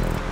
Bye.